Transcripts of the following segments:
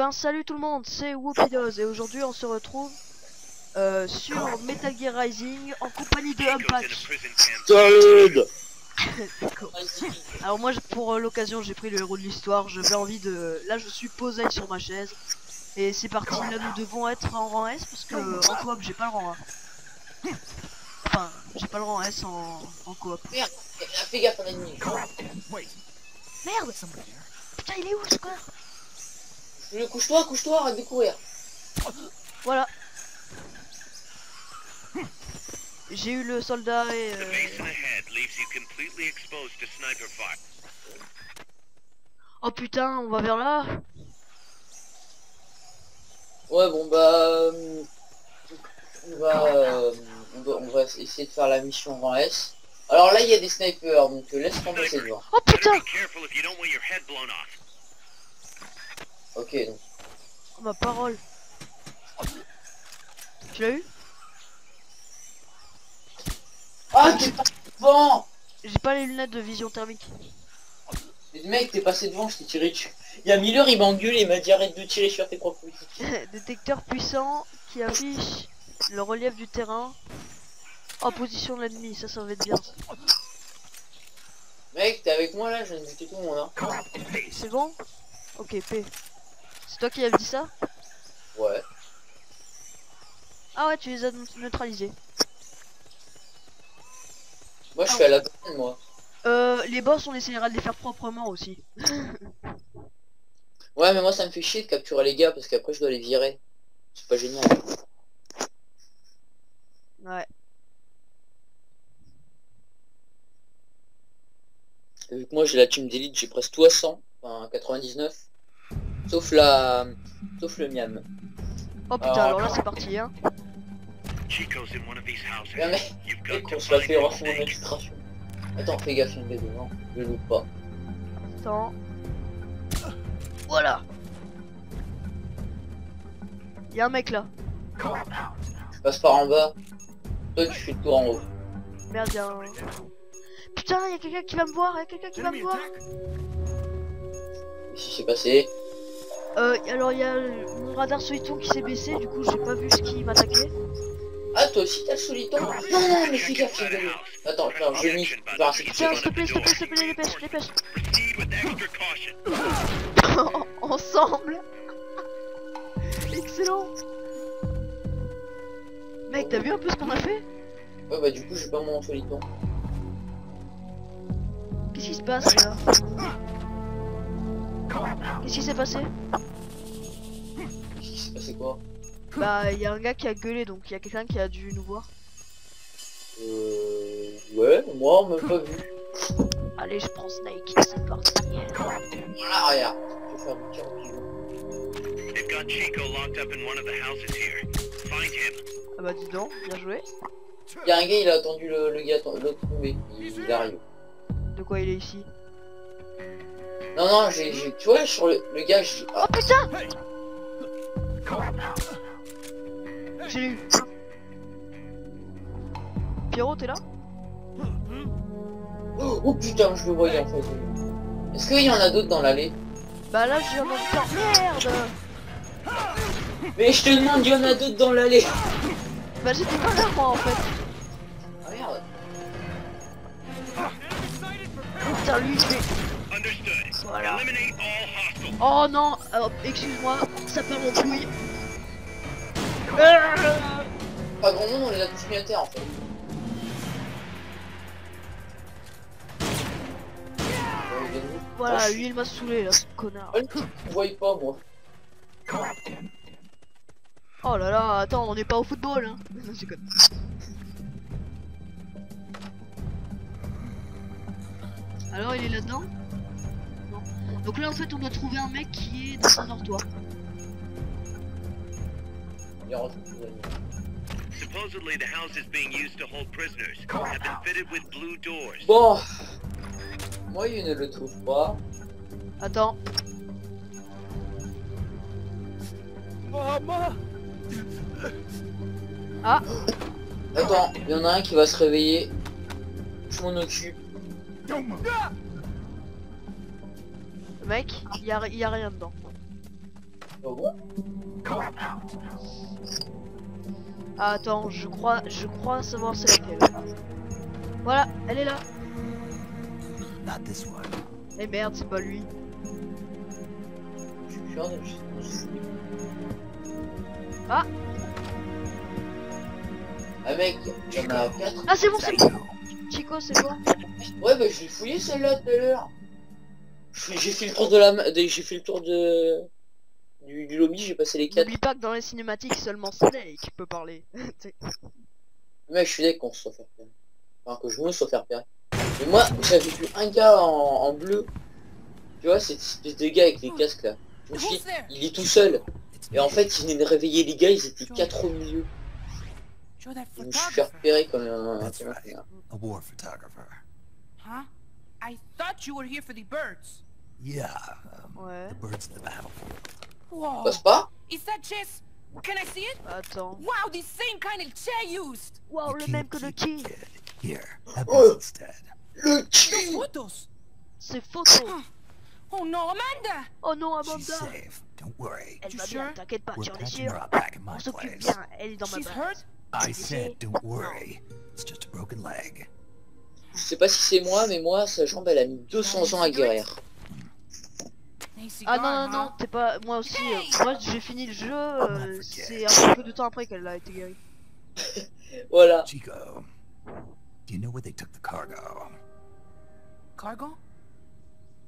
Ben salut tout le monde, c'est Whoopidos et aujourd'hui on se retrouve euh, sur Metal Gear Rising en compagnie de. Salut Alors moi pour euh, l'occasion j'ai pris le héros de l'histoire, j'avais envie de... Là je suis posé sur ma chaise et c'est parti, là nous devons être en rang S parce que en coop j'ai pas le rang A. Enfin j'ai pas le rang S en, en coop. Merde, fais gaffe, ennemi. Merde Putain il est où ce connard Le couche-toi, couche-toi, arrête de courir. Voilà. J'ai eu le soldat et... Euh. Oh putain on va vers là Ouais, bon bah... euh, On va, euh, on va, on va essayer de faire la mission en S. Alors là, il y a des snipers, donc euh, laisse-moi passer devant. Oh putain be careful if you don't want your head blown off. Ok, donc... Oh, ma parole. Tu l'as eu Ah, t'es passé devant J'ai pas les lunettes de vision thermique. Mais mec, t'es passé devant, je t'ai tiré dessus. Il y a Miller, il m'engueule et il m'a dit arrête de tirer sur tes propres. Détecteur puissant qui affiche le relief du terrain. En position de l'ennemi, ça ça va être bien. Mec, t'es avec moi là, je viens de buter tout le monde, hein. C'est bon? Ok, P. Toi qui avais dit ça Ouais. Ah ouais, tu les as neutralisés. Moi, je suis à la bonne, moi. Euh, les boss, on essaiera de les faire proprement aussi. Ouais, mais moi, ça me fait chier de capturer les gars parce qu'après, je dois les virer. C'est pas génial. Ouais. Vu que moi, j'ai la team d'élite, j'ai presque tout à 100. Enfin, 99. Sauf la... Sauf le miam. Oh putain, Ah. alors là c'est parti, hein. Chico's in one of these houses. Ouais, mais... You've Mec, got on to se la fait en d'extraction. Attends, fais gaffe, il bête devant. Je loupe pas. Attends. Voilà. Y'a un mec là. Je passe par en bas. Toi, tu fais le tour en haut. Merde, y'a un... Putain, y'a quelqu'un qui va me voir, y'a quelqu'un qui va me voir. Qu'est-ce qui s'est passé? Euh, alors y'a mon radar soliton qui s'est baissé, du coup j'ai pas vu ce qui m'attaquait. Ah, toi aussi, t'as le soliton Non, non, mais fais gaffe, il y a bête. Attends, attends, je rester Tiens, s'il te plaît, s'il te plaît, s'il te plaît, dépêche, dépêche. Ensemble. Excellent. Mec, t'as vu un peu ce qu'on a fait? Ouais, bah, du coup, j'ai pas mon soliton. Qu'est-ce qui se passe là? Qu'est-ce qui s'est passé Qu'est-ce qui s'est passé quoi Bah, y'a un gars qui a gueulé, donc y'a quelqu'un qui a dû nous voir. Euh. Ouais, moi, on m'a pas vu. Allez, je prends Snake, c'est parti. Voilà, regarde. Je vais faire mon tir au pigeon. They've got Chico locked up in one of the houses here. Find him. Ah bah dis donc, bien joué. Il y a un gars, il a attendu le, le gars, l'autre tomber. Il, il arrive. De quoi il est ici Non, non, j'ai, j'ai- tu vois, sur le, le gars, j'ai... Oh putain J'ai eu. Pierrot, t'es là oh, oh, putain, je le voyais en fait. Est-ce qu'il y en a d'autres dans l'allée Bah là, j'ai entendu faire merde Mais je te demande, il y en a d'autres dans l'allée Bah j'étais pas là moi en fait. Ah merde. Putain, lui. Voilà. Oh non euh, Excuse-moi, ça part en couille. Pas grand monde, on les a tous mis à terre en fait. Voilà, Ah, lui il m'a saoulé là, ce connard. Je voyais pas moi. Oh là là, attends, on n'est pas au football hein. Alors il est là-dedans? Donc là en fait on doit trouver un mec qui est dans un dortoir. Supposedly, the houses being used to hold prisoners have been fitted with blue doors. Bon. Moi, il ne le trouve pas. Attends. Ah, Attends, il y en a un qui va se réveiller. Je m'en occupe. Mec, il y a, y a rien dedans. Oh, ouais. Ah, attends, je crois, je crois savoir c'est laquelle. Voilà, elle est là. Not this one. Eh merde, c'est pas lui. Je suis sûr de- je- je- Ah. Ah mec, il y en a 4. Ah, c'est bon, c'est bon. Chico, c'est bon. Ouais, bah je l'ai fouillé celle-là tout à l'heure. J'ai fait le tour de la, j'ai fait le tour de du, du lobby, j'ai passé les 4. N'oublie pas que dans les cinématiques, seulement Snake peut parler. Mec, je suis d'accord qu'on se soit faire repérer. Enfin, que je me sois faire repérer. Mais moi, j'avais vu un gars en, en bleu. Tu vois, cette espèce de gars avec les casques là. Je me suis dit, il est tout seul. Et en fait, il venait de réveiller les gars, ils étaient quatre au milieu. Je me suis fait photographer, repérer comme un... That's comme un I thought you were here for the birds. Yeah. Um, Ouais. The birds in the battlefield. Whoa. Passe pas Is that chess? Can I see it? Attends. Wow, the same kind of chair used. Waouh, You le can't même que le keep qui it. Here, have Oh. this instead. Le The cul photos. C'est photo. Oh no, Amanda. Oh non, She's Amanda. safe. Don't worry. Elle You va bien, sure? t'inquiète pas, We're tu en es patching her sûr. up back in On my s'occupe place. bien, elle est dans ma She's hurt? I said, don't worry. It's just a broken leg. Je sais pas si c'est moi, mais moi, sa jambe, elle a mis 200 ans à guérir. Ah non, non, non, t'es pas. Moi aussi, euh, moi j'ai fini le jeu, euh, forget. c'est un peu de temps après qu'elle a été guérie. Voilà. Chico, do you know where they took the cargo? Cargo?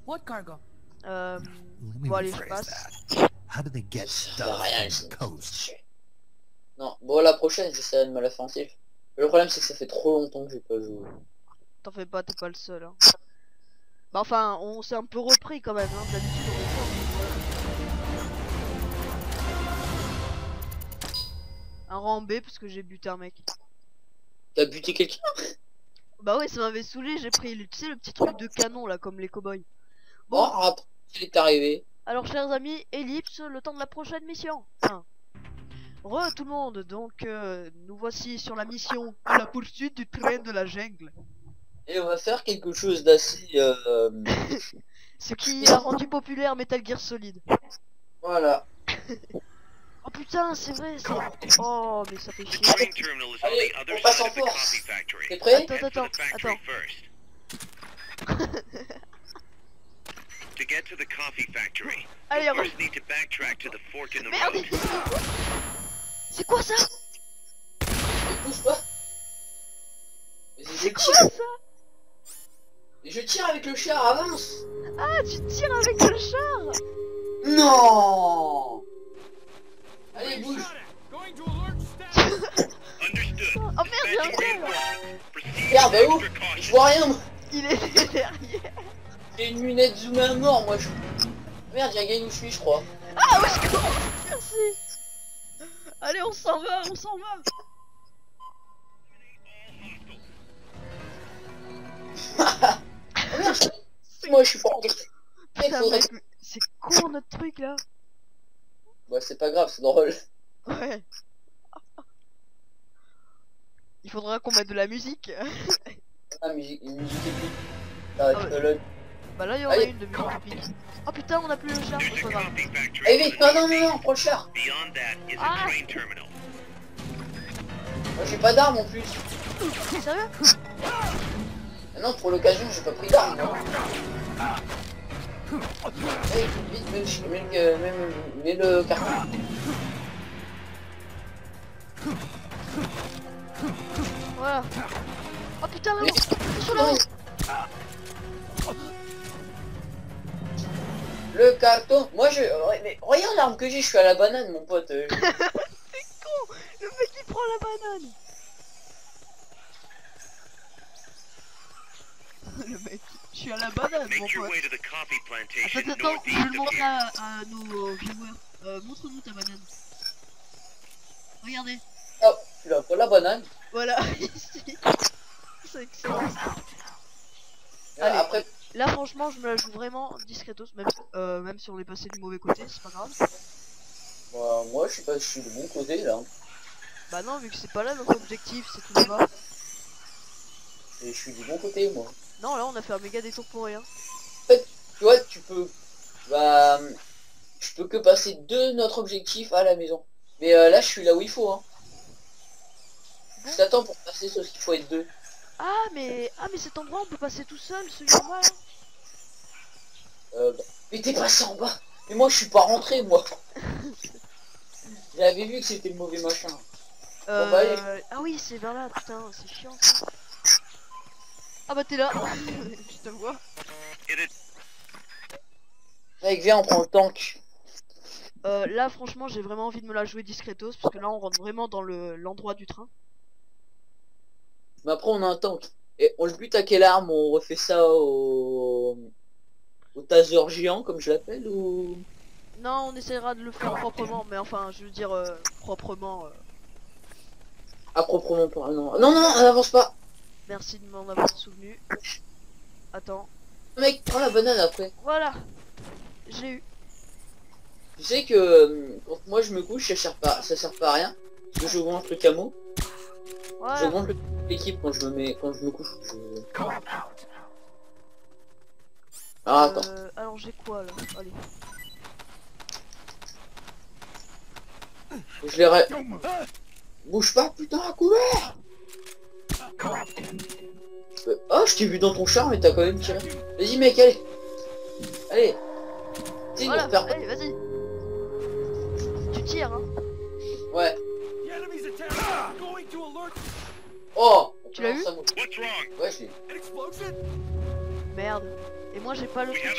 What cargo? Euh. Let me Bon, allez, je rephrase passe. that. How do they get stuff rien, the coast? Non, bon, la prochaine, j'essaierai de me la faire. Le problème, c'est que ça fait trop longtemps que j'ai pas joué. T'en fais pas, t'es pas le seul. Hein. Bah enfin, on s'est un peu repris quand même, hein, d'habitude on est fort. Un rang B parce que j'ai buté un mec. T'as buté quelqu'un? Bah ouais, ça m'avait saoulé, j'ai pris le, tu sais, le petit truc de canon là, comme les cowboys. Bon, Bon, après, il est arrivé. alors chers amis, ellipse, le temps de la prochaine mission. Hein. Re tout le monde, donc euh, nous voici sur la mission à la poursuite du train de la jungle. Et on va faire quelque chose d'assez... euh, Ce qui a rendu populaire Metal Gear Solid. voilà. Oh putain, c'est vrai, c'est... Oh, mais ça fait chier. Allez, on passe en force. coffee factory. T'es prêt Attends, attends, attends. To get to the coffee factory, Allez, you re... first need to backtrack to the fork in the Merde road. C'est quoi ça? Ne pousse pas. Mais je C'est quoi ça? Je tire avec le char, avance. Ah, tu tires avec le char. Non. Allez, bouge. Oh merde, il y a un gars là Merde, où Je vois rien, moi. Il est derrière. J'ai une lunette zoom à mort, moi. Je... Merde, il y a un gars où je suis, je crois. Ah, ouais, je commence Merci. Allez, on s'en va, on s'en va Moi, je suis fort. C'est con notre truc là Bah, c'est pas grave, c'est drôle. Ouais Il faudra qu'on mette de la musique Ah, musique, une musique épique. Ah, Ah le- Bah là, il y en a une de musique épique. Oh putain, on a plus le char, a pas. Allez, on vite, non, non, non, non, prends le char. Ah. Moi, j'ai pas d'arme en plus. Sérieux? Ah non, pour l'occasion, j'ai pas pris d'arme. moi. Allez, vite, mets, mets, mets, mets- mets le carton. Voilà. Oh putain, Mais- Attention là-haut Le carton. Moi, je... mais regarde l'arme que j'ai, je suis à la banane, mon pote. euh. C'est con Le mec il prend la banane Le mec, je suis à la banane mon pote coffee plantation Attends, attends, je vais le montrer à, à nos euh, viewers. Euh, montre-nous ta banane. Regardez. Oh, tu as pas la banane. Voilà, ici. C'est excellent. Allez. Après, Là, franchement, je me la joue vraiment discretos, même, euh, même si on est passé du mauvais côté, c'est pas grave. bah, moi, je suis pas, je suis de bon côté là. Bah non, vu que c'est pas là notre objectif, c'est tout là-bas. Et je suis du bon côté, moi. Non, là, on a fait un méga détour pour rien. Tu vois, tu peux... Bah... je peux que passer de notre objectif à la maison. Mais euh, là, je suis là où il faut. Hein. Je t'attends pour passer, sauf qu'il faut être deux. Ah mais ah mais cet endroit on peut passer tout seul, celui en bas. là. Euh, bah, Mais t'es passé en bas. Mais moi, je suis pas rentré, moi. J'avais vu que c'était le mauvais machin. Euh, bah, ah oui c'est vers là, putain c'est chiant ça. Ah bah t'es là, je te vois. Mec, viens, on prend le tank. Euh, là franchement j'ai vraiment envie de me la jouer discretos parce que là on rentre vraiment dans le l'endroit du train. Mais après, on a un tank. Et on le bute à quelle arme? On refait ça au... Au taser géant, comme je l'appelle, ou... Non on essaiera de le faire proprement mais enfin je veux dire euh, proprement. euh, À proprement parler, non. Non, non, on avance pas. Merci de m'en avoir souvenu. Attends, Mec, prends la banane après. voilà. J'ai eu. Tu sais que euh, quand moi je me couche, ça sert pas, ça sert pas à rien. Parce que je augmente le camo. Je Voilà. augmente le- l'équipe quand je me mets, quand je me couche. Je... Ah, attends. Euh, alors j'ai quoi là? Allez. Je les ré- Bouge pas, putain, à couvert Euh, Oh, je t'ai vu dans ton char, mais t'as quand même tiré. Vas-y, mec, allez. Allez. Voilà, allez vas-y. Tu tires hein. Ouais. Oh Tu l'as eu? Ouais, je l'ai eu. Merde. Et moi j'ai pas le truc non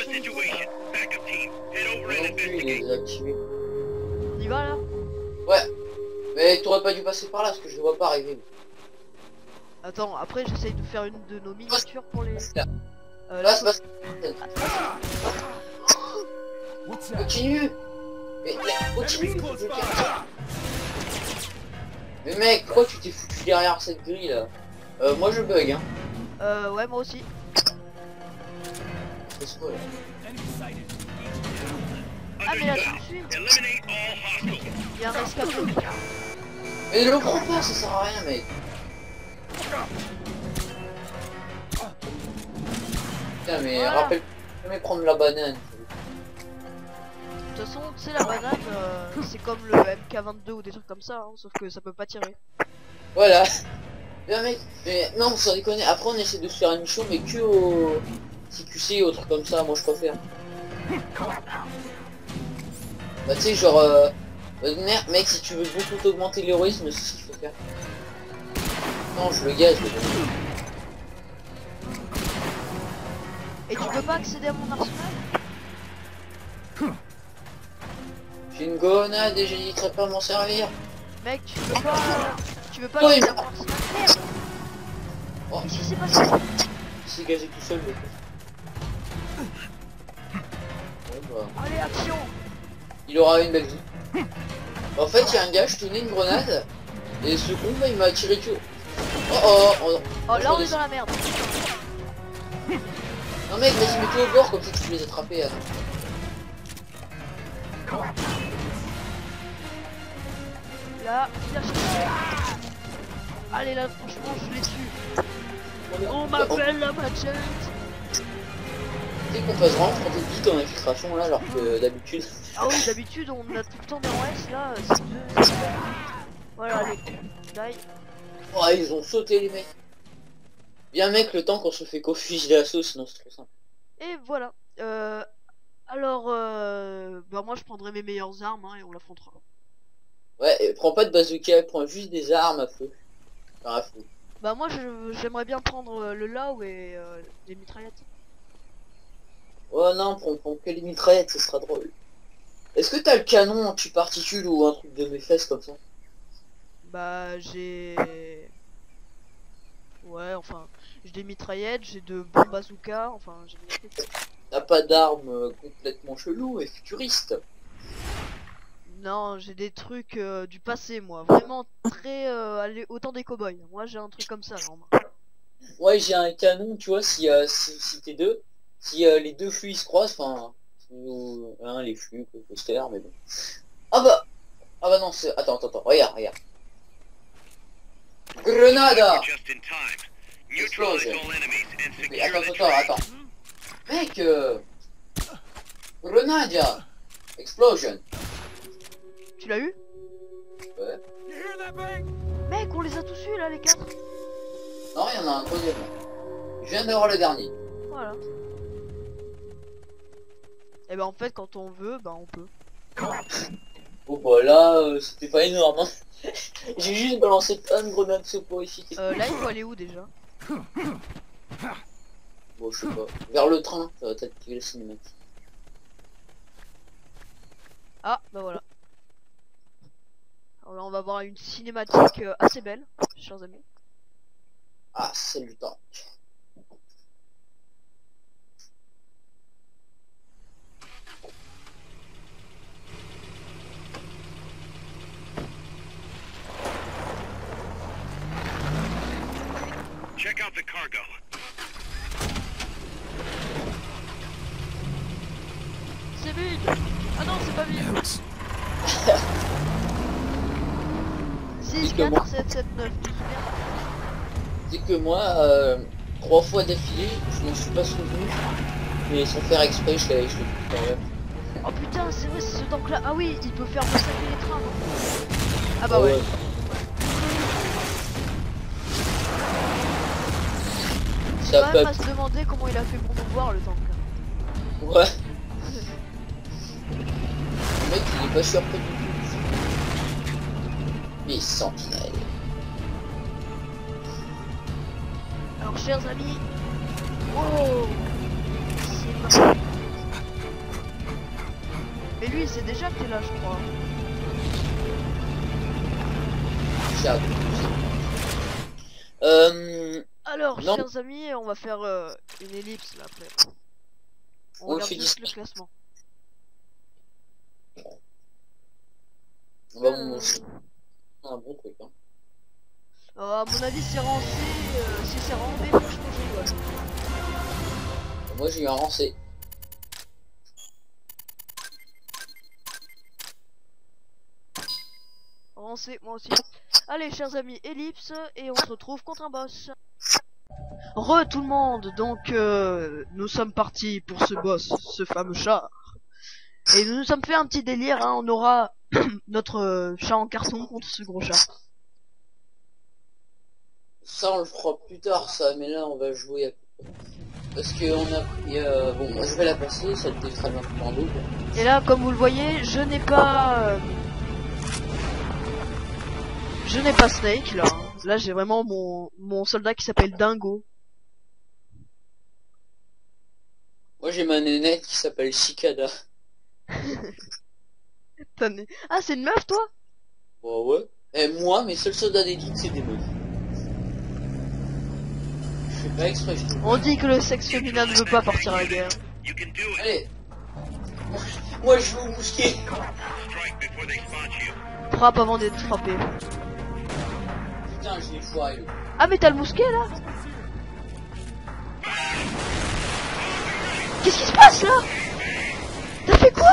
plus, il est désactivé. On y va là? Mais t'aurais pas dû passer par là, parce que je le vois pas arriver. Attends, après j'essaye de faire une de nos miniatures pour les... Là, Euh, là là, c'est? Continue Mais, mais continue Mais mec, pourquoi tu t'es foutu derrière cette grille là euh, Moi je bug hein. euh, ouais moi aussi. Quoi là Ah mais là tout de suite, il y a un. Mais ne le prends pas, ça sert à rien mec Putain mais Voilà. rappelle jamais prendre la banane. De toute façon, tu sais la banane, euh, c'est comme le MK22 ou des trucs comme ça, hein, sauf que ça peut pas tirer. Voilà Bien mec, mais non sans déconner, après on essaie de se faire une mission mais que au CQC ou autre comme ça, moi je préfère. Bah tu sais genre euh... bah, merde, mec si tu veux beaucoup augmenter l'héroïsme c'est ce qu'il faut faire. Non je le gars. Et tu peux pas accéder à mon arsenal J'ai une gonade et j'hésiterai pas à m'en servir. Mec, tu peux pas... Tu veux pas Oui, accéder à mon arsenal Merde Oh, Qu'est-ce qui s'est passé il s'est tout seul le coup. Bon bah... Allez, action il aura une belle vie. En fait, il y a un gars, je tenais une grenade, et ce con, il m'a tiré dessus. Oh oh, oh, Oh là on est dans la merde non mec, vas-y, mets-toi au bord, comme ça tu peux les attraper. hein. Là, il a Allez là, franchement, je les tue On m'appelle la machette qu'on passe vraiment des bites en infiltration là, alors que d'habitude... Ah oui, d'habitude, on a tout le temps des OS, là, euh, c'est deux... Voilà, allez, die. Oh, ils ont sauté les mecs. Bien mec, le temps qu'on se fait qu'au fusil d'assaut, sinon c'est trop simple. Et voilà. Euh, alors, euh, bah moi je prendrai mes meilleures armes hein, et on l'affrontera. Ouais, et prends pas de bazooka, prends juste des armes à feu. Enfin, à feu. Bah moi j'aimerais bien prendre euh, le Lao et euh, les mitraillettes. Oh non, prends, prends que les mitraillettes, ce sera drôle. Est-ce que t'as le canon anti-particules ou un truc de mes fesses comme ça? Bah j'ai... Ouais, enfin, j'ai des mitraillettes, j'ai de bons bazookas, enfin j'ai des trucs. T'as pas d'armes euh, complètement chelou et futuriste Non, j'ai des trucs euh, du passé moi, vraiment très... Euh, autant des cowboys. Moi j'ai un truc comme ça en main. Ouais, j'ai un canon, tu vois, si, euh, si, si t'es deux, si euh, les deux flux ils se croisent, enfin, un les flux, poster, mais bon. Ah bah, ah bah non, c'est, attends, attends, attends, regarde, regarde. Grenada Just in time. Neutralize Explosion. all enemies and Mais Attends, attends, attends. Mec, euh... Grenada Explosion. Tu l'as eu Ouais. Mec, on les a tous eu là, les quatre. Non, il y en a un troisième. Je viens d'avoir le dernier. Voilà. Et ben en fait, quand on veut, ben on peut. Bon bah là, euh, c'était pas énorme. hein. J'ai juste balancé plein de grenades soporifiques. Euh, là, il faut aller où déjà? Bon, je sais pas. Vers le train, ça va peut-être le cinématique. Ah, bah voilà. Alors là, on va voir une cinématique euh, assez belle, chers amis. Ah, c'est le temps. Check out the cargo. C'est vide Ah non, c'est pas vide Notes. 6, que moi. 4, 7, 7, 9, tu te souviens C'est que moi, euh, trois fois d'affilée, je m'en suis pas souvenu. Mais sans faire exprès, je l'avais l'ai quand même. Oh putain, c'est vrai, c'est ce tank là. Ah oui, il peut faire massacrer les trains. Ah bah ouais. Faut quand même à se demander comment il a fait pour nous voir le tank. Ouais. Le mec, il est pas surpris du tout. Les sentinelles. Alors, chers amis. Oh C'est. Mais lui, il sait déjà que t'es là, je crois? Euh, Alors, Non. chers amis, on va faire euh, une ellipse là après. On On regarde juste le classement. on va vous montrer un bon truc. Hein. Euh, à mon avis, c'est rang C. euh, si c'est rang B, je. Moi, j'ai eu un rancé. Rang C, moi aussi. Allez, chers amis, ellipse, et on se retrouve contre un boss. Re tout le monde, donc euh, nous sommes partis pour ce boss, ce fameux char. Et nous nous sommes fait un petit délire, hein, on aura notre euh, chat en carton contre ce gros chat. Ça, on le fera plus tard, ça. Mais là, on va jouer à parce que on a pris. euh, bon, moi, je vais la passer. Ça te sera bien en double. Et là, comme vous le voyez, je n'ai pas... euh, Je n'ai pas Snake, là. Là, j'ai vraiment mon, mon soldat qui s'appelle Dingo. Moi, j'ai ma nénette qui s'appelle Cicada. Ah, c'est une meuf, toi? Bon, ouais. Et moi, mes seuls soldats d'élite, c'est des meufs. Je fais pas exprès, je On dit que le sexe féminin ne veut pas partir à la guerre. Allez. Moi, je joue au mousquet. Frappe avant d'être frappé. Putain, je l'ai foiré. le- Ah, mais t'as le mousquet, là Qu'est-ce qui se passe, là T'as fait quoi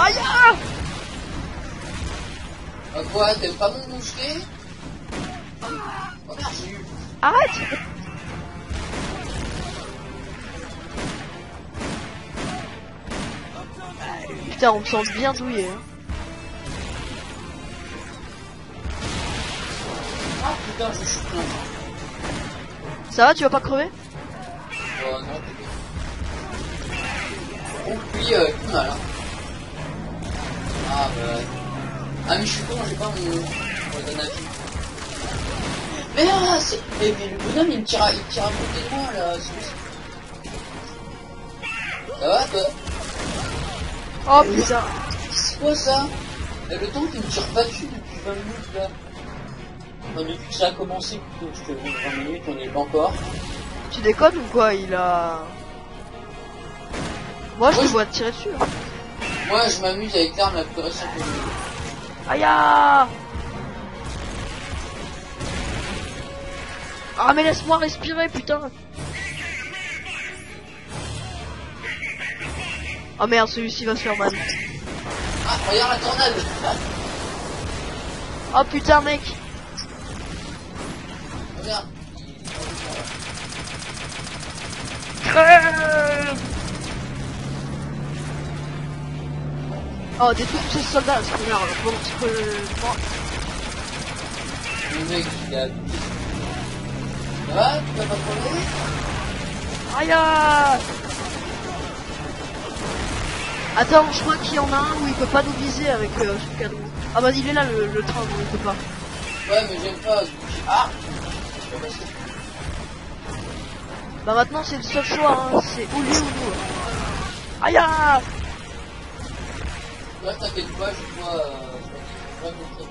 Aïe ah Ah quoi, t'aimes pas mon mousquet Oh merde, j'ai eu. Arrête Putain, on me sent bien douillé. Hein. Putain, je suis plein. Ça va, tu vas pas crever? Oh non, t'es Bon, puis, euh, mal, hein. Ah bah... Ah mais je suis con, j'ai pas mon... mon. Mais là, c'est... Mais, mais le bonhomme, il me tire à, il me tire à côté de moi, là. Ça va, toi? Oh putain C'est quoi ça? Et Le temps qu'il me tire pas dessus depuis 20 minutes, là. Depuis que ça a commencé, plutôt, je te dis 20 minutes, on n'y est pas encore. Tu déconnes ou quoi Il a... Moi, je te vois tirer dessus. hein. Moi, je m'amuse avec l'arme la plus récente que j'ai. Aïe ah Ah mais laisse-moi respirer putain Oh merde celui-ci va se faire mal Ah, regarde la tornade Oh putain mec Crève Oh, détruis tous ces soldats, c'est merde. Bon, c'est que... moi- Le mec, il a... Ah, tu vas pas crever Aïe Attends, je crois qu'il y en a un où il peut pas nous viser avec euh, son canon. Ah bah il est là le, le train où il peut pas. Ouais, mais j'aime pas. Ah. Bah maintenant c'est le seul choix, hein. c'est ou lui ou nous. Aïe ah Là, t'inquiète pas, je vois... Euh, je vois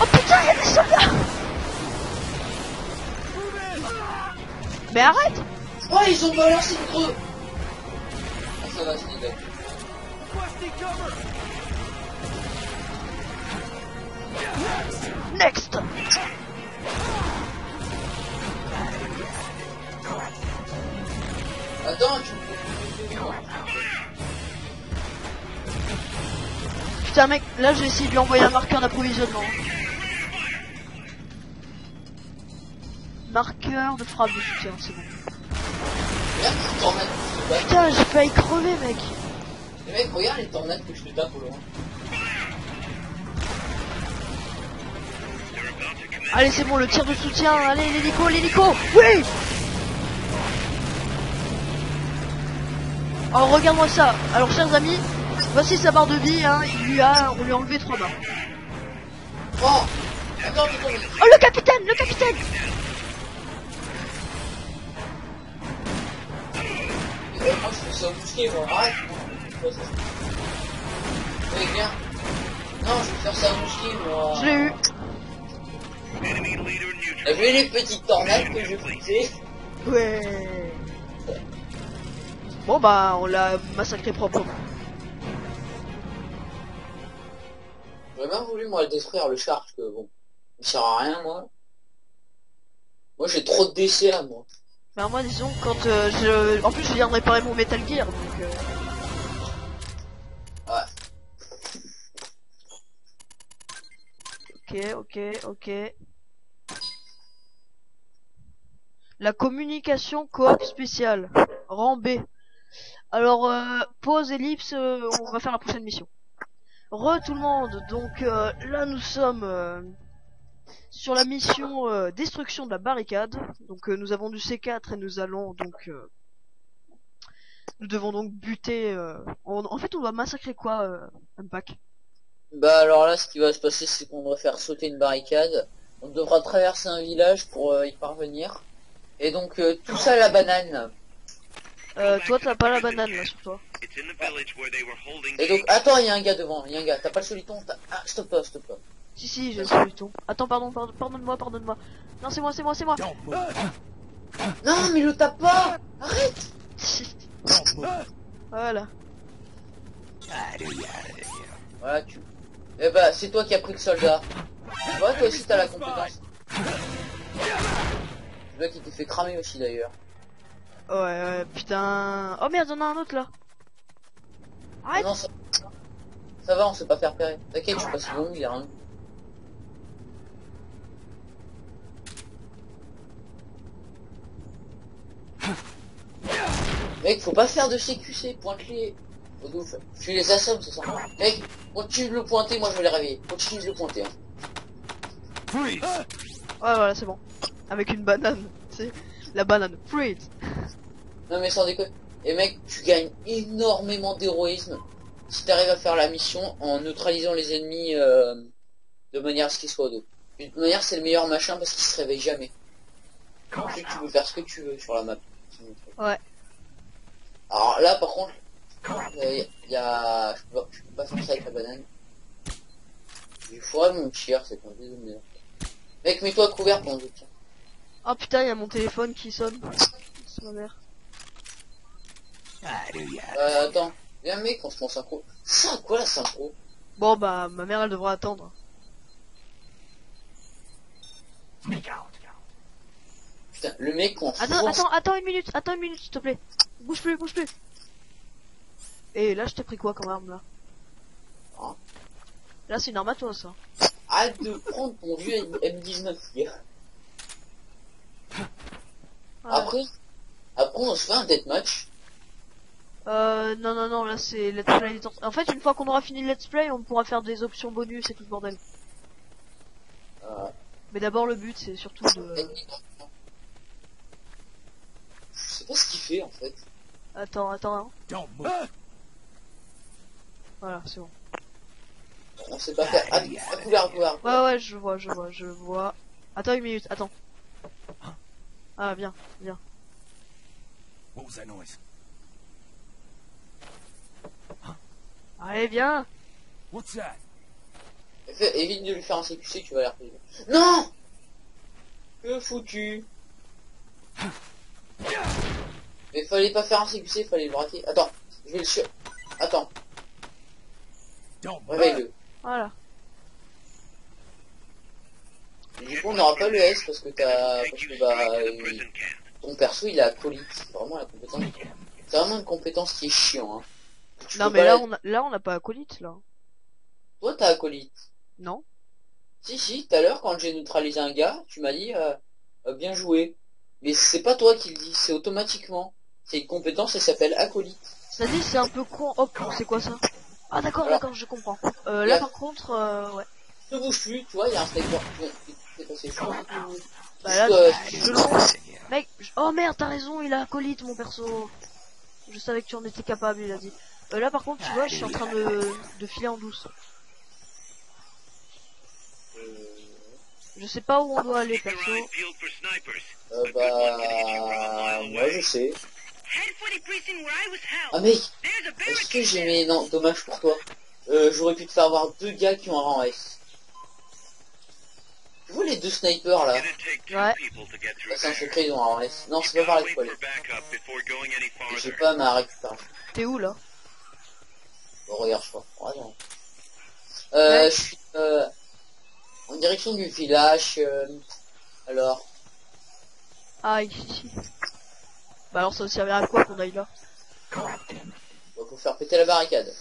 Oh putain, il y a des soldats Mais arrête Oh, ils ont balancé le creux Ah, ça va, c'est. Next Putain mec, là j'ai essayé de lui envoyer un marqueur d'approvisionnement. Marqueur de frappe de soutien, c'est bon. Putain, j'ai failli crever mec Les mecs, regarde les tornades que je te tape au loin. Allez c'est bon, le tir de soutien, allez l'hélico, l'hélico Oui Oh regarde-moi ça Alors chers amis, voici sa barre de vie, hein. il lui a, on lui a enlevé trois barres. Oh Attends, attends, attends. Oh le capitaine, le capitaine moi je fais ça au mousquet, moi. Arrête moi. Je fais ça. Oui, viens. Non, je vais faire ça au mousquet, moi. Je l'ai eu T'as vu les petites tornades que je foutais Ouais Bon bah on l'a massacré proprement. J'aurais bien voulu, moi, le détruire, le char, parce que bon, il sert à rien, moi. Moi, j'ai trop de DCA, moi. Bah moi disons quand euh, je... En plus je viens de réparer mon Metal Gear donc... euh, Ok, ok, ok. La communication coop spéciale. Rang B. Alors, euh, pause, ellipse, euh, on va faire la prochaine mission. Re tout le monde, donc euh, là nous sommes sur la mission destruction de la barricade. Donc nous avons du C4 et nous allons donc... nous devons donc buter... on- en fait on doit massacrer quoi, euh, Impact Bah, alors là, ce qui va se passer, c'est qu'on doit faire sauter une barricade. On devra traverser un village pour y parvenir. Et donc, tout ça la banane. Euh, Toi t'as pas la banane là sur toi. Et donc, attends, il y a un gars devant, il y a un gars. T'as pas le soliton t'as- Ah, stop pas, stop pas. Si si, j'ai le ton. Attends, pardon, pardon, pardonne-moi, pardonne-moi. Non, c'est moi, c'est moi, c'est moi. Non, mais le tape pas Arrête voilà. Voilà, tu... Eh bah, c'est toi qui as pris le soldat. Tu vois, toi aussi, t'as la compétence. Le mec, il t'est fait cramer aussi, d'ailleurs. Ouais, ouais, putain. Oh merde, y'en a un autre là. Ah Arrête. non, ça... ça va, on sait pas faire repérer. T'inquiète, je suis pas si bon, il y a rien. Mec, faut pas faire de CQC, pointe-les. Tu les assommes, c'est ça. Mec, continue de le pointer, moi je vais les réveiller. Continue de le pointer. hein. Ouais, voilà, c'est bon. Avec une banane, tu sais. La banane. Freeze. Non mais sans déconner. Et mec, tu gagnes énormément d'héroïsme si t'arrives à faire la mission en neutralisant les ennemis euh, de manière à ce qu'ils soient au dos. De toute manière, c'est le meilleur machin parce qu'il se réveille jamais. Ensuite, tu peux faire ce que tu veux sur la map. Ouais. Alors là, par contre, il y a... Je peux, pas, je peux pas faire ça avec la banane. Il faudrait mon tir, c'est pas désolé. Mec, mets-toi couvert pendant je tire. Oh putain, y a mon téléphone qui sonne. C'est ma mère. Euh, attends. Viens mec, on se prend synchro. Ça, quoi la synchro? Bon, bah, ma mère, elle devra attendre. Putain, le mec, on Attends, attends, attends une minute, attends une minute, s'il te plaît. Bouge plus, bouge plus. Et là, je t'ai pris quoi comme arme là? Hein Là, c'est une arme à toi, ça. Arrête de prendre ton vieux M19, gars. Ouais. Après, après on se fait un deathmatch. Euh, non, non, non, là c'est Let's Play. En fait, une fois qu'on aura fini le Let's Play, on pourra faire des options bonus et tout le bordel. Euh, Mais d'abord, le but, c'est surtout de... je sais pas ce qu'il fait en fait. Attends, attends, hein. Move. Voilà, c'est bon. On sait pas faire. Ah, à couvert, couvert. Ouais, ouais, je vois, je vois, je vois. Attends une minute, attends. Ah, viens, viens. What was that noise? Allez, viens What's that? Fais- évite de lui faire un CQC, tu vas l'air plus. Non Que foutu Mais fallait pas faire un CQC, fallait le braquer. Attends, je vais le sur... Attends, réveille-le. Voilà. Du coup, on n'aura pas le S parce que t'as... Parce que bah... euh. Ton perso, il a acolyte. C'est vraiment la compétence. C'est vraiment une compétence qui est chiant, hein. Tu Non, mais là, la- on a, là, on n'a pas acolyte, là. Toi, t'as acolyte. Non Si, si, tout à l'heure, quand j'ai neutralisé un gars, tu m'as dit euh, euh, bien joué. Mais c'est pas toi qui le dis, c'est automatiquement. C'est une compétence, elle s'appelle acolyte. Ça dit, c'est un peu con. Oh, c'est quoi ça? Ah, d'accord, d'accord, je comprends. Euh, là, par contre, euh, ouais. Ne bouge plus, tu vois, il y a un sniper. C'est passé chaud. Bah là, je le Mec, je- oh merde, t'as raison, il a acolyte, mon perso. Je savais que tu en étais capable, il a dit. Euh, là, par contre, tu vois, je suis en train de, de filer en douce. Je sais pas où on doit aller, perso. Euh, bah... Moi, je sais. Ah mec, est-ce que j'ai mis... Non, dommage pour toi? Euh, j'aurais pu te faire avoir deux gars qui ont un rang S. Tu vois les deux snipers là Ouais. Bah, C'est un secret, ils ont. Non, c'est pas par any Et J'ai pas ma récupération. T'es où, là? Bon, regarde, je crois. Ouais, non. Euh, Ouais. je suis euh, en direction du village. euh, alors, Ah, ici. Bah alors, ça servira à quoi qu'on aille là? Il faut faire péter la barricade.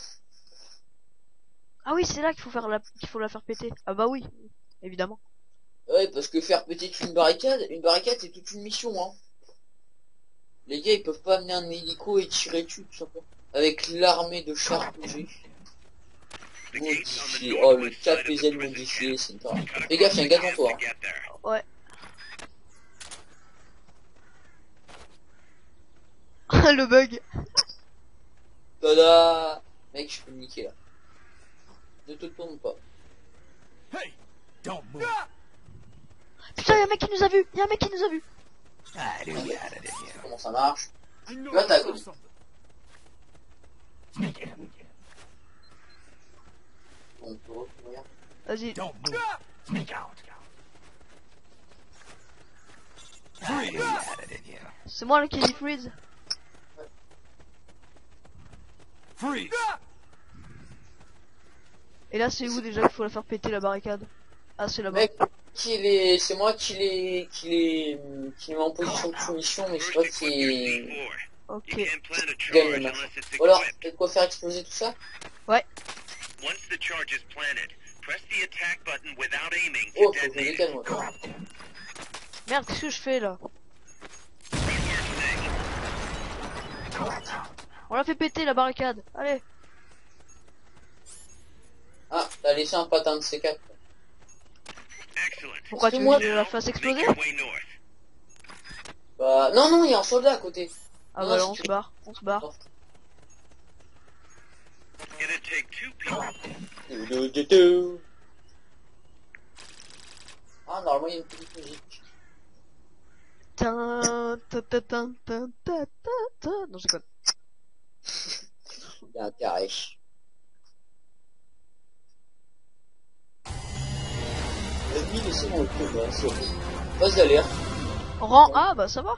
Ah oui, c'est là qu'il faut faire la, qu'il faut la faire péter. Ah bah oui, évidemment. Ouais, parce que faire péter une barricade, une barricade c'est toute une mission, hein. Les gars, ils peuvent pas amener un hélico et tirer dessus, tout simplement. Avec l'armée de chars que j'ai. Modifié. Oh, le KPZ modifié, c'est une torre. Gotta Fais gaffe, cross il y a un gars devant toi. to hein. Ouais. le bug. Tada Mec, je peux me niquer là. Ne te tourne pas. Hey, don't move. Putain, y'a un mec qui nous a vu. Y'a un mec qui nous a vu. It in you. Comment ça marche Là, t'as connu. on peut. Vas-y. C'est moi là qui dit freeze. Freeze. Et là, c'est où déjà qu'il faut la faire péter la barricade Ah, c'est là-bas. Qui c'est moi qui les, qui les, qui les mets en position de soumission, mais je sais pas equip your si... C4. You Ok. Gagne Ou alors, peut-être quoi faire exploser tout ça? Once the charge is planted, press the attack button without aiming to Oh, faut que je décale, moi. Merde, qu'est-ce que je fais là? On l'a fait péter la barricade. Allez. Ah, t'as laissé un patin de C4. Pourquoi tu C'est veux moi. que je la fasse exploser. Bah, non, non, il y a un soldat à côté. Ah Non, bah on se barre, on se barre. Ah, normalement, il y a une petite musique. Tin, ta, ta, ta, ta, ta, ta, ta. Non, je déconne. Il y a un carré. Laissé dans le c'est horrible. Phase d'alerte. Rang A, bah ça va.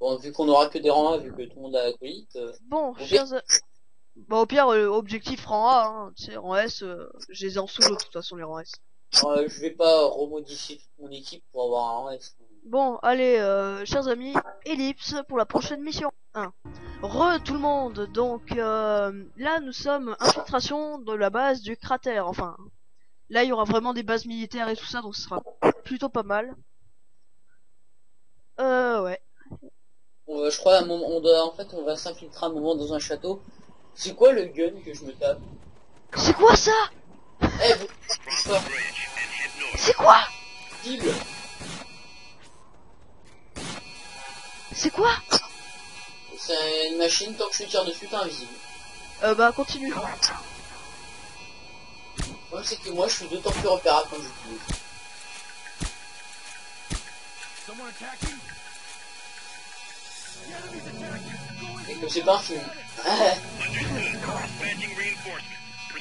Bon, vu qu'on aura que des rangs 1, vu que tout le monde a acolyte, euh, Bon, chers... a- Bah au pire, euh, objectif rang A, hein. Tu sais, rang S, euh, je les ai en solo de toute façon les rangs S. euh, je vais pas remodifier mon équipe pour avoir un rang S. Bon, allez, euh, chers amis, Ellipse pour la prochaine mission. 1. Re tout le monde, donc euh, là nous sommes infiltration de la base du cratère, enfin. Là il y aura vraiment des bases militaires et tout ça, donc ce sera plutôt pas mal. Euh, ouais. Va, je crois, à un moment, on doit, en fait, on va s'infiltrer un moment dans un château. C'est quoi le gun que je me tape? C'est quoi ça? Eh, vous. C'est quoi? C'est quoi? C'est une machine, tant que je tire dessus, t'es invisible. Euh bah continue. Le problème, c'est que moi, je suis d'autant plus repérable quand j'utilise. Et comme c'est. Proceed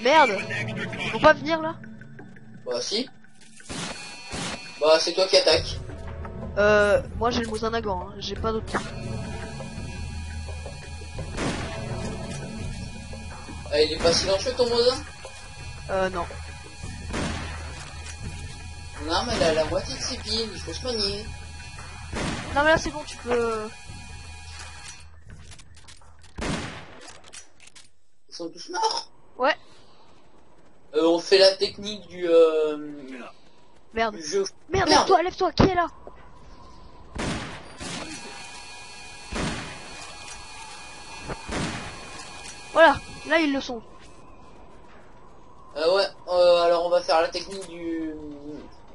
Merde. vont pas venir là? Bah, si. Bah, c'est toi qui attaque. Euh moi j'ai le Mozanagan, hein. j'ai pas d'autre. Ah, il est pas silencieux ton Mosin Euh non. Non, mais elle a la moitié de ses piles, il faut se manier. Non mais là c'est bon, tu peux... Ils sont tous morts. Ouais. Euh, on fait la technique du, euh, Merde. du jeu. Merde, Merde. lève-toi, lève-toi, qui est là? Voilà, là ils le sont. Euh, ouais, euh, alors on va faire la technique du,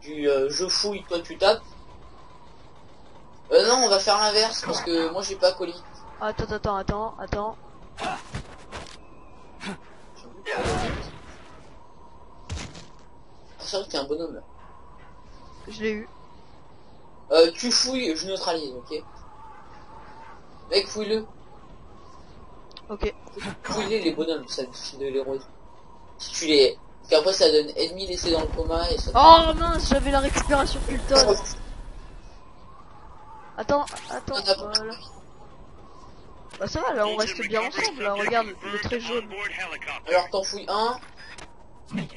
du euh, je fouille, toi tu tapes. Euh, non, on va faire l'inverse parce que moi j'ai pas colis. Attends, attends, attends, attends. Ah, c'est vrai que t'es un bonhomme là. Je l'ai eu. Euh, tu fouilles, je neutralise, ok Mec, fouille-le. Ok. Fouille-les les bonhommes, ça de l'héroïsme. Les... Parce qu'après ça donne ennemi laissé dans le coma et ça... Oh mince, j'avais la récupération Fulton. Attends, attends, Ah, voilà. Bah ça va, là on reste bien ensemble, là, regarde, le trait jaune. Alors t'en fouilles un.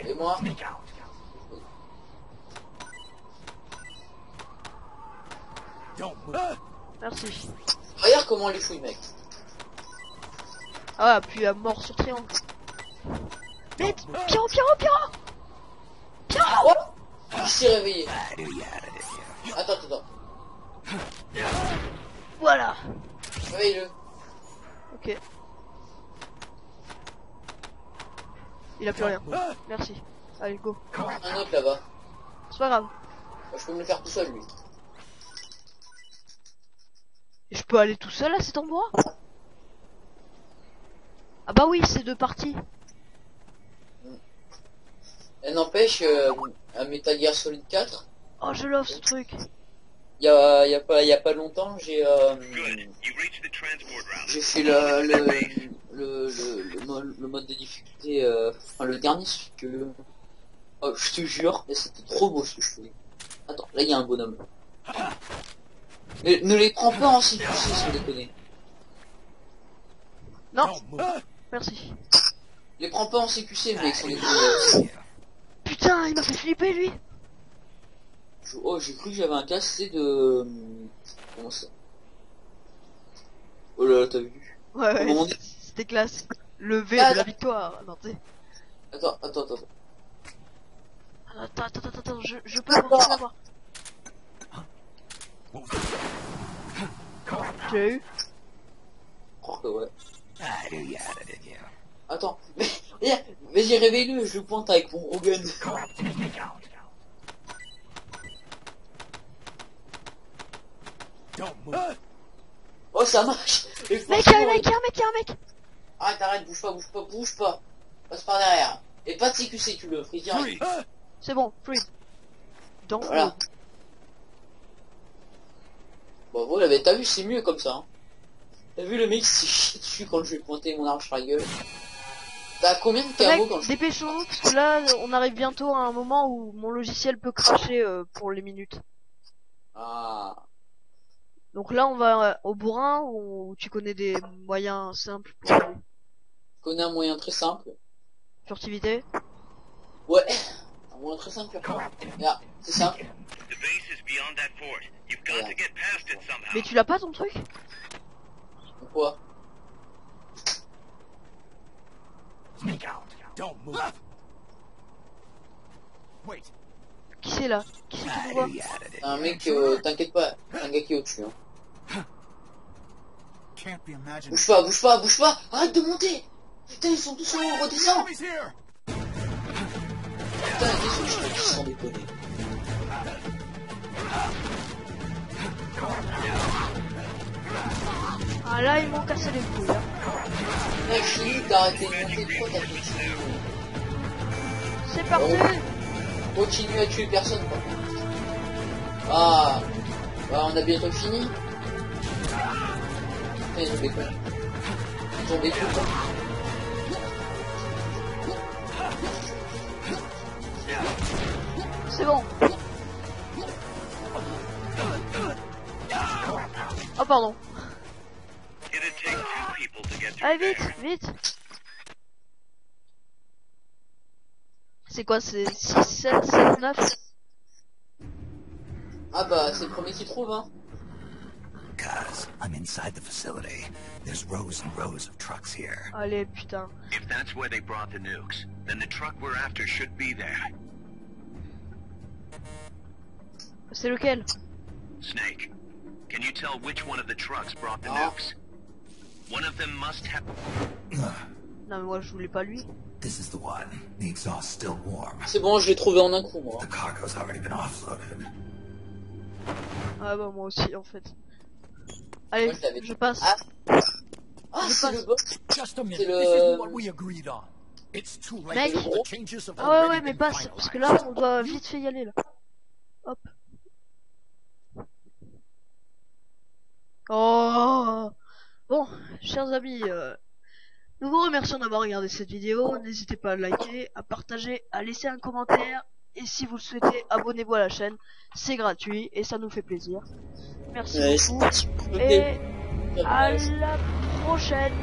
Et moi... Merci. Regarde comment on les fouille, mec. Ah, puis à mort sur triangle. Mais, Pierrot, Pierrot, Pierrot Pierrot Il s'est réveillé. Attends, attends, attends. Voilà Réveille-le. Ok. Il a plus rien. Merci. Allez, go. Un autre là-bas. C'est pas grave. Je peux me le faire tout seul, lui. Et je peux aller tout seul à cet endroit? Ah bah oui, c'est deux parties. Et n'empêche, euh, un Metal Gear Solid 4, Oh, je love ce truc. il y a, y a pas, y a pas longtemps, j'ai, euh, Good. You reached the transport route. j'ai fait le, le, le, le, le, mo- le mode de difficulté, euh, enfin, le dernier, si tu veux. Oh, je te jure, mais c'était trop beau ce que je faisais. Attends, là, il y a un bonhomme. Mais ne les prends pas en CQC, sans déconner. Non Merci. Les prends pas en CQC, mec, sans déconner. Putain, il m'a fait flipper, lui Oh, j'ai cru que j'avais un c'est de... Comment ça Oh là là, t'as vu Ouais, ouais, Comment on dit c'était classe. Le V Ah, de la attends. victoire. Non, t'sais. Attends, attends, attends. Attends, attends, attends, attends, je, je peux avoir, je peux avoir. Tu l'as eu Oh, que ouais. Attends, mais, vas-y, réveille-le, je le pointe avec mon gros gun. Oh, ça marche Mec, y'a un franchement, mec, y'a un mec, y'a un mec Arrête, arrête, bouge pas, bouge pas, bouge pas. Passe par derrière. Et pas de CQC, tu le frises direct. C'est bon, freeze. Dans Voilà. Bon, voilà, mais t'as vu, c'est mieux comme ça. Hein. T'as vu le mec qui s'est chié dessus quand je lui ai pointé mon arme sur la gueule T'as combien de quand je... dépêchons-nous, parce que là, on arrive bientôt à un moment où mon logiciel peut cracher euh, pour les minutes. Ah... Donc là, on va euh, au bourrin, où tu connais des moyens simples pour. Je connais un moyen très simple. Furtivité Ouais, un moyen très simple. Regarde, c'est simple. The base is beyond that fort. You've got to get past it somehow. Mais tu l'as pas ton truc? Don't move. Wait. Qui c'est là? Qui c'est qui nous voit? Un mec, euh, t'inquiète pas, un gars qui est au-dessus. Hein. Bouge pas, bouge pas, bouge pas Arrête de monter Putain, ils sont tous en haut, redescends! Putain, qu'est-ce que je fais sans déconner Ah là, ils m'ont cassé les couilles. hein. Fini d'arrêter de monter, t'as continué C'est parti Continue à tuer personne, contre. Ah Bah, on a bientôt fini. Putain, ils ont des. Ils ont des quoi. C'est bon. Oh pardon. Allez there. vite, vite. C'est quoi, c'est 6, 7, 7, 9 Ah bah, c'est le premier qui trouve, hein. Guys, I'm inside the facility. There's rows and rows of trucks here. Allez, putain. If that's where they brought the nukes, then the truck we're after should be there. C'est lequel? Snake, can you tell which one of the trucks brought the Ah. nukes? One of them must have. Non mais moi je voulais pas lui. This is the one. The exhaust's still warm. C'est bon, je l'ai trouvé en un coup, moi. The cargo's already been offloaded. Ah bah moi aussi en fait. Allez, Moi, je passe. Ah. Ah, c'est passe. le boss Just a minute. C'est This le- is what we agreed on. It's too late. Mec. The changes have Ah ouais ouais mais passe parce que là on doit vite fait y aller là. Hop. Oh Bon, chers amis, euh, nous vous remercions d'avoir regardé cette vidéo. N'hésitez pas à liker, à partager, à laisser un commentaire. Et si vous le souhaitez, abonnez-vous à la chaîne. C'est gratuit et ça nous fait plaisir. Merci Ouais, beaucoup. Et à la prochaine